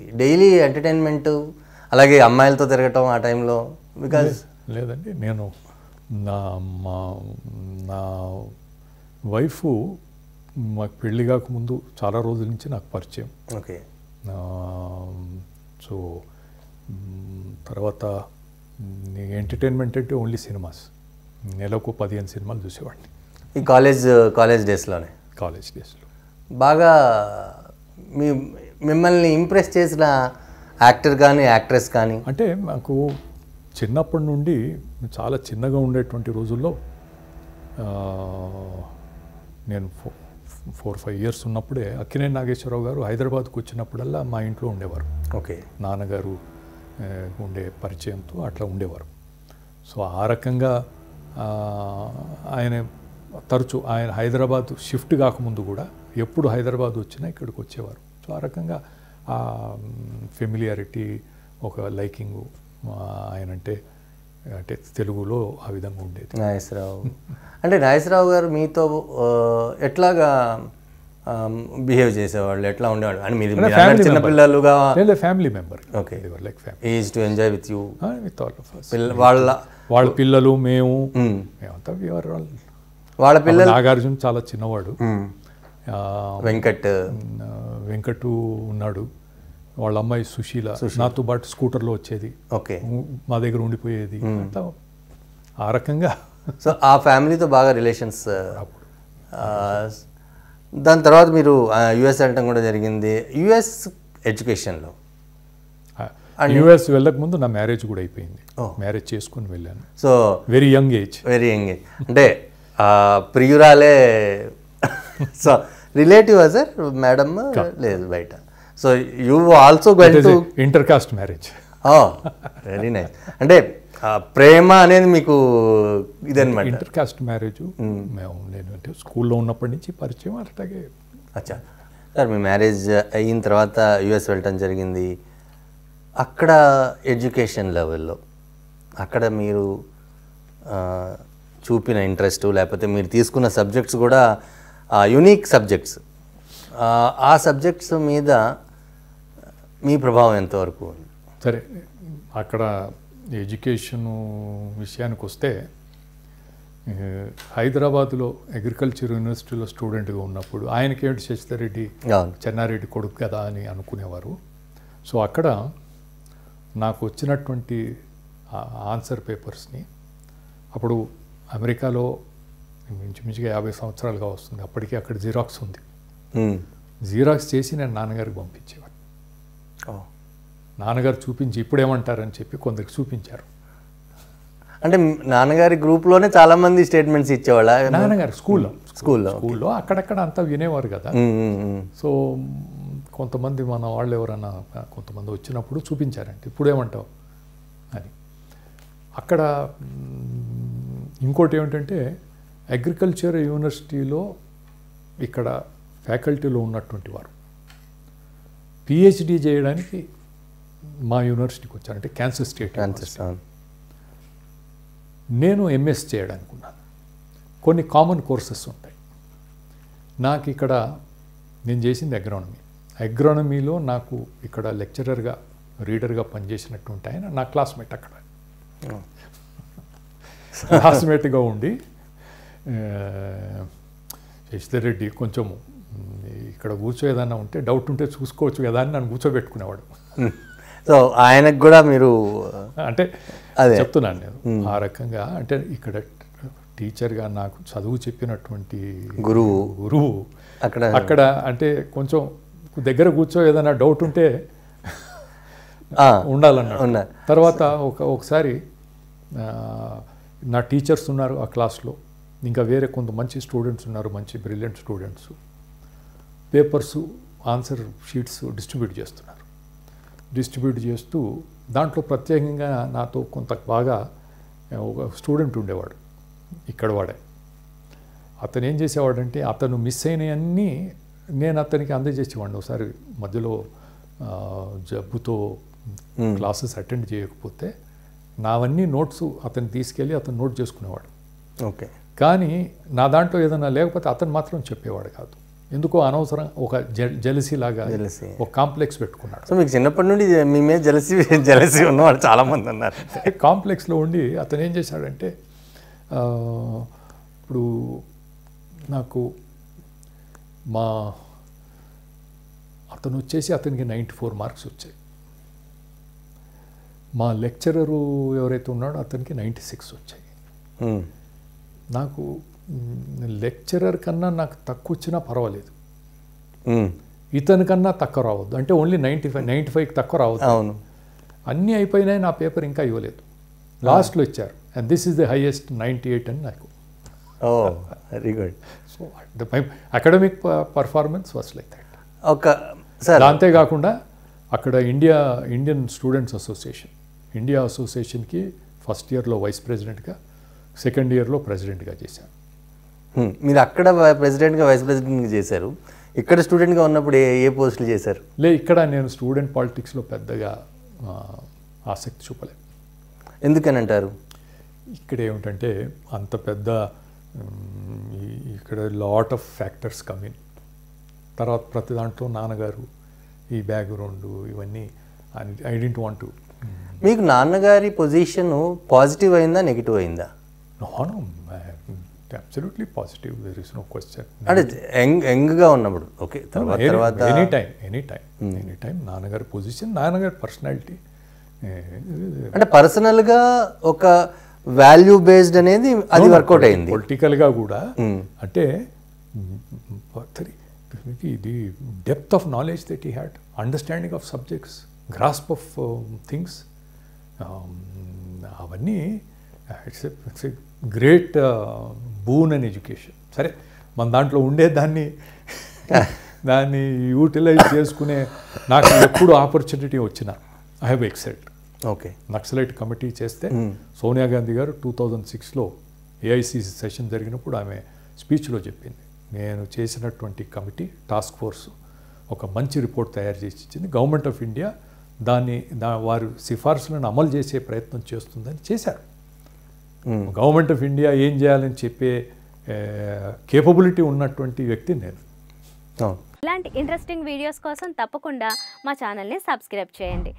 Daily entertainment అలాగే అమ్మాయిలతో తిరగటం ఆ టైంలో బికాజ్ లేదండి నేను నా మా నా వైఫ్ మాకు పెళ్ళి కాకముందు చాలా రోజుల నుంచి నాకు పరిచయం. ఓకే. సో తర్వాత ఎంటర్టైన్మెంట్ అంటే ఓన్లీ సినిమాస్. నెలకు పదిహేను సినిమాలు చూసేవాడిని. ఈ కాలేజ్ కాలేజ్ డేస్లోనే? కాలేజ్ డేస్లో. బాగా మీ మిమ్మల్ని ఇంప్రెస్ చేసిన యాక్టర్ కానీ యాక్ట్రెస్ కానీ అంటే మాకు చిన్నప్పటి నుండి చాలా చిన్నగా ఉండేటువంటి రోజుల్లో నేను ఫో- ఫోర్ ఫైవ్ ఇయర్స్ ఉన్నప్పుడే అక్కినేని నాగేశ్వరరావు గారు హైదరాబాద్కు వచ్చినప్పుడల్లా మా ఇంట్లో ఉండేవారు. ఓకే. నాన్నగారు ఉండే పరిచయంతో అట్లా ఉండేవారు. సో ఆ రకంగా ఆయన తరచు ఆయన హైదరాబాద్ షిఫ్ట్ కాకముందు కూడా ఎప్పుడు హైదరాబాద్ వచ్చినా ఇక్కడికి వచ్చేవారు. సో ఆ రకంగా ఆ ఫెమిలియారిటీ ఒక లైకింగ్ ఆయన అంటే తెలుగులో ఆ విధంగా ఉండేది. నాగేశ్వరరావు. అంటే నాగేశ్వరరావు గారు మీతో ఎట్లాగా బిహేవ్ చేసేవాళ్ళు? ఎట్లా ఉండేవాళ్ళు? అని మీరు చిన్నపిల్లలుగా లేదా family member Okay. Like family is to enjoy with you with all of వాళ్ళ వాళ్ళ పిల్లలు మేము. మ్మ్. మేమంతా all- వాళ్ళ పిల్లలు నాగార్జున చాలా చిన్నవాడు. ఆ, వెంకట్. వెంకటు ఉన్నాడు. వాళ్ళ అమ్మాయి సుశీల. నాతో పాటు స్కూటర్లో వచ్చేది. ఓకే. మా దగ్గర ఉండిపోయేది. అంతా ఆ రకంగా సో ఆ ఫ్యామిలీతో బాగా రిలేషన్స్ దాని తర్వాత మీరు యుఎస్ వెళ్ళటం కూడా జరిగింది. యుఎస్ ఎడ్యుకేషన్లో. యుఎస్ వెళ్ళక ముందు నా మ్యారేజ్ కూడా అయిపోయింది. మ్యారేజ్ చేసుకుని వెళ్ళాను. So very young age very young అంటే ఆ, ప్రియురాలే. సో రిలేటివ్ సార్ మేడం లేదు బయట. So you also going to inter caste marriage very nice అంటే ప్రేమ అనేది మీకు ఇదనమాట ఇంటర్ కాస్ట్ మ్యారేజ్ మేము నేను అంటే స్కూల్లో ఉన్నప్పటి నుంచి పరిచయం అట్లాగే అచ్చా. సార్ మీ మ్యారేజ్ అయిన తర్వాత యుఎస్ వెళ్ళటం జరిగింది. అక్కడ ఎడ్యుకేషన్ లెవెల్లో అక్కడ మీరు చూపిన ఇంట్రెస్ట్ లేకపోతే మీరు తీసుకున్న సబ్జెక్ట్స్ కూడా యునిక్ సబ్జెక్ట్స్ ఆ సబ్జెక్ట్స్ మీద మీ ప్రభావం ఎంతవరకు సరే అక్కడ ఎడ్యుకేషన్ విషయానికి వస్తే హైదరాబాద్లో అగ్రికల్చర్ యూనివర్సిటీలో స్టూడెంట్గా ఉన్నప్పుడు ఆయనకేమిటి శశిధరెడ్డి చెన్నారెడ్డి కొడుకు కదా అని అనుకునేవారు. సో అక్కడ నాకు వచ్చినటువంటి ఆన్సర్ పేపర్స్ని అప్పుడు అమెరికాలో ఇంచుమించుగా యాభై సంవత్సరాలుగా వస్తుంది. అప్పటికే అక్కడ జిరాక్స్ ఉంది. జిరాక్స్ చేసి నేను నాన్నగారికి పంపించేవాడు. నాన్నగారు చూపించి ఇప్పుడేమంటారని చెప్పి కొందరికి చూపించారు. అంటే నాన్నగారి గ్రూప్లోనే చాలా మంది స్టేట్మెంట్స్ ఇచ్చేవాళ్ళ? నాన్నగారు స్కూల్లో. స్కూల్లో స్కూల్లో. అక్కడక్కడ అంతా వినేవారు కదా. సో కొంతమంది మన వాళ్ళు ఎవరన్నా కొంతమంది వచ్చినప్పుడు చూపించారంటే ఇప్పుడేమంటావు అని. అక్కడ ఇంకోటి ఏమిటంటే అగ్రికల్చర్ యూనివర్సిటీలో ఇక్కడ ఫ్యాకల్టీలో ఉన్నటువంటి వారు. పిహెచ్డి చేయడానికి మా యూనివర్సిటీకి వచ్చారు. అంటే క్యాన్సర్ స్టేట్ నేను ఎంఎస్ చేయడానికి ఉన్నాను కొన్ని కామన్ కోర్సెస్ ఉంటాయి. నాకు ఇక్కడ నేను చేసింది అగ్రానమీ అగ్రానమీలో నాకు ఇక్కడ లెక్చరర్గా రీడర్గా పనిచేసినటువంటి ఆయన నా క్లాస్మేట్ అక్కడ. క్లాస్మేట్గా ఉండి శశిధర్ రెడ్డి కొంచెం ఇక్కడ కూర్చో ఏదన్నా ఉంటే డౌట్ ఉంటే చూసుకోవచ్చు కదా అని నన్ను కూర్చోబెట్టుకునేవాడు. సో ఆయనకు కూడా మీరు అంటే అదే. చెప్తున్నాను నేను. ఆ రకంగా అంటే ఇక్కడ టీచర్గా నాకు చదువు చెప్పినటువంటి గురువు. గురువు. అక్కడ అక్కడ అంటే కొంచెం దగ్గర కూర్చో ఏదైనా డౌట్ ఉంటే ఉండాలన్నాడు. తర్వాత ఒక ఒకసారి నా టీచర్స్ ఉన్నారు ఆ క్లాస్లో ఇంకా వేరే కొంత మంచి స్టూడెంట్స్ ఉన్నారు మంచి brilliant students papers answer sheets distribute చేస్తున్నారు. డిస్ట్రిబ్యూట్ చేస్తూ దాంట్లో ప్రత్యేకంగా నాతో కొంత బాగా ఒక స్టూడెంట్ ఉండేవాడు ఇక్కడ వాడే. అతను ఏం చేసేవాడంటే అతను మిస్ అయినవన్నీ నేను అతనికి అందజేసేవాడిని. ఒకసారి మధ్యలో జబ్బుతో క్లాసెస్ అటెండ్ చేయకపోతే నావన్నీ నోట్స్ అతను తీసుకెళ్ళి అతను నోట్ చేసుకునేవాడు. ఓకే. కానీ నా దాంట్లో ఏదైనా లేకపోతే అతను మాత్రం చెప్పేవాడు కాదు. ఎందుకో అనవసరం ఒక జెలసీ లాగా. ఒక కాంప్లెక్స్ పెట్టుకున్నాడు. సో మీకు చిన్నప్పటి నుండి మీ మీద జలసి జలసి ఉన్నవాళ్ళు చాలామంది ఉన్నారు. కాంప్లెక్స్లో ఉండి అతను ఏం చేశాడంటే ఇప్పుడు నాకు మా అతను వచ్చేసి అతనికి నైంటీ ఫోర్ మార్క్స్ వచ్చాయి. మా లెక్చరరు ఎవరైతే ఉన్నాడో అతనికి నైంటీ సిక్స్ వచ్చాయి. నాకు లెక్చరర్ కన్నా నాకు తక్కువ వచ్చినా పర్వాలేదు ఇతని కన్నా తక్కువ రావద్దు. అంటే ఓన్లీ నైంటీ ఫైవ్ నైంటీ ఫైవ్కి తక్కువ రావద్దు. అవును. అన్నీ అయిపోయినాయి నా పేపర్ ఇంకా ఇవ్వలేదు. లాస్ట్లో ఇచ్చారు. And this is the highest ninety eight అని నాకు. Very good so the my academic performance was like that ఒక సార్. అంతేకాకుండా అక్కడ India Indian students association India అసోసియేషన్కి first ఇయర్లో వైస్ ప్రెసిడెంట్గా సెకండ్ ఇయర్లో ప్రెసిడెంట్గా చేశాను మీరు అక్కడ ప్రెసిడెంట్గా వైస్ ప్రెసిడెంట్గా చేశారు. ఇక్కడ స్టూడెంట్గా ఉన్నప్పుడు ఏ ఏ పోస్టులు చేశారు? లే ఇక్కడ నేను స్టూడెంట్ పాలిటిక్స్లో పెద్దగా ఆసక్తి చూపలేదు ఎందుకని అంటారు ఇక్కడ ఏమిటంటే అంత పెద్ద ఇక్కడ లాట్ ఆఫ్ ఫ్యాక్టర్స్ కమిన్ తర్వాత ప్రతి దాంట్లో నాన్నగారు ఈ బ్యాక్గ్రౌండ్ ఇవన్నీ ఐ డెంట్ వాంట్ టు. మీకు నాన్నగారి పొజిషన్ పాజిటివ్ అయిందా నెగిటివ్ అయిందా? No no absolutely positive there is no question అంటే యంగ్ యంగ్గా ఉన్నప్పుడు. ఓకే తర్వాత తర్వాత any time any time any time నాన్నగారి పొజిషన్ నాన్నగారి పర్సనాలిటీ అంటే పర్సనల్గా ఒక వాల్యూ బేస్డ్ అనేది అది వర్కౌట్ అయింది. పొలిటికల్గా కూడా Hmm. అంటే ఇది depth of knowledge that he had understanding of subjects grasp of things అవన్నీ it's great boon and education. సరే మన దాంట్లో ఉండే దాన్ని దాన్ని యూటిలైజ్ చేసుకునే నాకు ఎప్పుడు ఆపర్చునిటీ వచ్చినా I have excelled. Okay. Naxalite committee చేస్తే సోనియా గాంధీ గారు టూ థౌజండ్ సిక్స్లో ఏఐసిసి సెషన్ జరిగినప్పుడు ఆమె స్పీచ్లో చెప్పింది. నేను చేసినటువంటి కమిటీ టాస్క్ ఫోర్స్ ఒక మంచి రిపోర్ట్ తయారు చేసి ఇచ్చింది. గవర్నమెంట్ ఆఫ్ ఇండియా దాన్ని దా వారు సిఫార్సులను అమలు చేసే ప్రయత్నం చేస్తుందని చేశారు. గవర్నమెంట్ ఆఫ్ ఇండియా ఏం చేయాలని చెప్పే కేపబిలిటీ ఉన్నటువంటి వ్యక్తి నేను. అవును ఇలాంటి ఇంట్రెస్టింగ్ వీడియోస్ కోసం తప్పకుండా మా ఛానల్ని సబ్స్క్రైబ్ చేయండి.